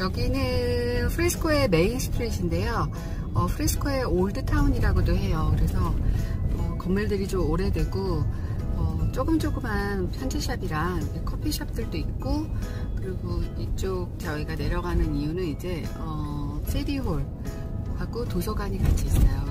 여기는 프리스코의 Main Street인데요. 어, 프리스코의 old town이라고도 해요. 그래서 어, 건물들이 좀 오래되고 어, 조금 조그만 빈티지 shop이랑 커피숍들도 있고 그리고 이쪽 저희가 내려가는 이유는 이제 어, City Hall하고 도서관이 같이 있어요.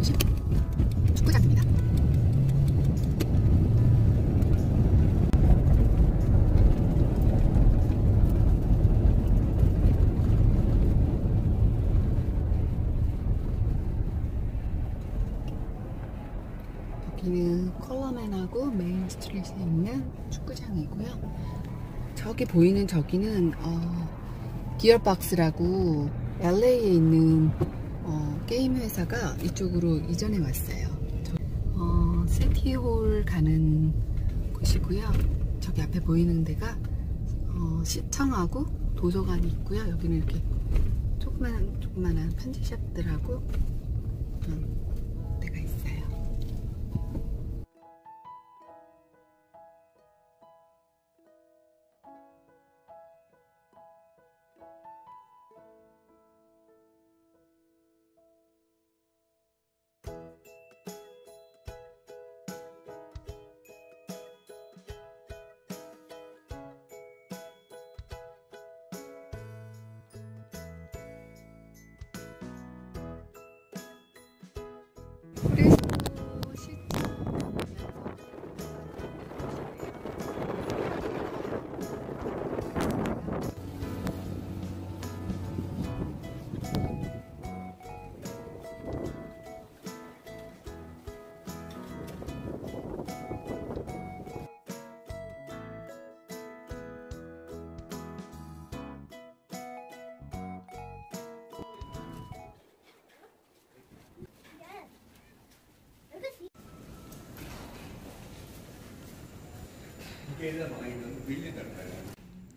곳이 축구장입니다. 여기는 Coleman하고 Main Street에 있는 축구장이고요. 저기 보이는 저기는 어, Gearbox라고 LA에 있는 어, 게임 회사가 이쪽으로 이전해 왔어요. 저, 어, 시티홀 가는 곳이고요. 저기 앞에 보이는 데가 어, 시청하고 도서관이 있고요. 여기는 이렇게 조그만 조그만한 편지샵들하고 그 프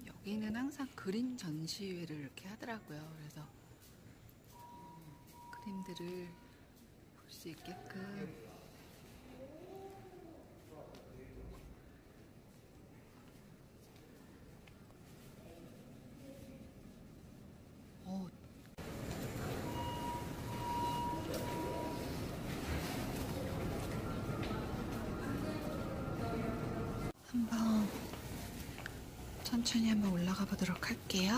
여기는 항상 그림 전시회를 이렇게 하더라고요. 그래서 어, 그림들을 볼 수 있게끔 어, 한번 천천히 한번 올라가 보도록 할게요.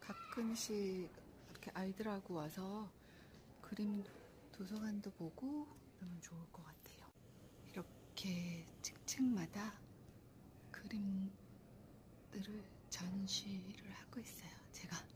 가끔씩 이렇게 아이들하고 와서 그림 도서관도 보고 그러면 좋을 것 같아요. 이렇게 층층마다 그림들을 전시를 하고 있어요. 제가 다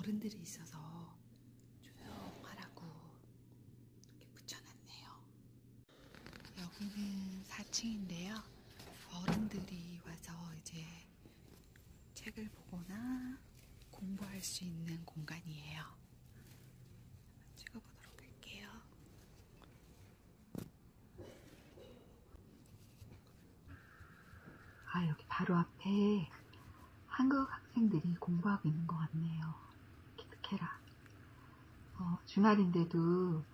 어른들이 있어서 조용하라고 이렇게 붙여놨네요. 여기는 4층인데요. 어른들이 와서 이제 책을 보거나 공부할 수 있는 공간이에요. 찍어보도록 할게요. 아, 여기 바로 앞에 공부하고 있는 것 같네요. 기특해라. 어, 주말인데도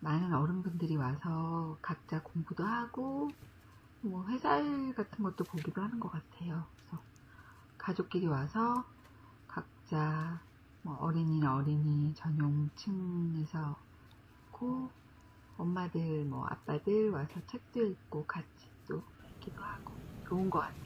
많은 어른분들이 와서 각자 공부도 하고 뭐 회사일 같은 것도 보기도 하는 것 같아요. 그래서 가족끼리 와서 각자 뭐 어린이는 어린이 전용층에서 고 엄마들 뭐 아빠들 와서 책도 읽고 같이 또 읽기도 하고 좋은 것 같아요.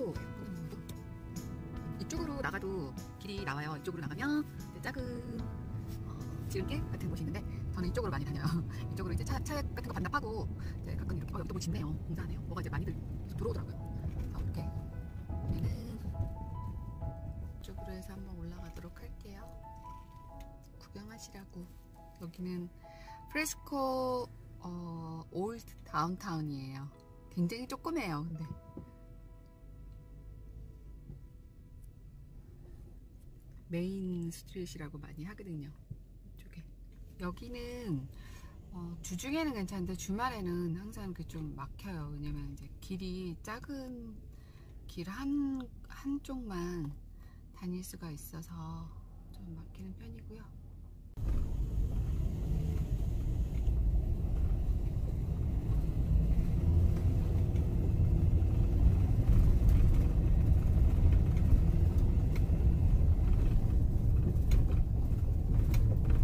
또 혼도 이쪽으로 나가도 길이 나와요. 이쪽으로 나가면 작은 어, 지름길 같은 곳이 있는데 저는 이쪽으로 많이 다녀요. 이쪽으로 이제 차, 차 같은 거 반납하고 이제 가끔 이렇게 어 여기도 뭐 짓네요. 공사하네요. 뭐가 이제 많이들 들어오더라고요. 그래서 이렇게 여기는 이쪽으로 해서 한번 올라가도록 할게요. 구경하시라고. 여기는 프리스코 어, old downtown이에요. 굉장히 조그매요. 근데 메인 스트릿이라고 많이 하거든요. 이쪽에. 여기는 어, 주중에는 괜찮은데 주말에는 항상 이렇게 좀 막혀요. 왜냐면 이제 길이 작은 길 한, 한쪽만 다닐 수가 있어서 좀 막히는 편이고요.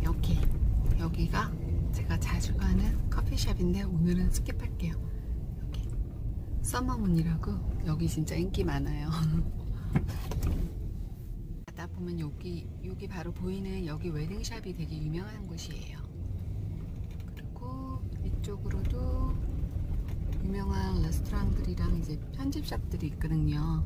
여기, 여기가 제가 자주 커피숍인데 오늘은 스킵할게요. 여기 서머문이라고 여기 진짜 인기 많아요. 가다 보면 여기 여기 바로 보이는 여기 웨딩샵이 되게 유명한 곳이에요. 그리고 이쪽으로도 유명한 레스토랑들이랑 이제 편집샵들이 있거든요.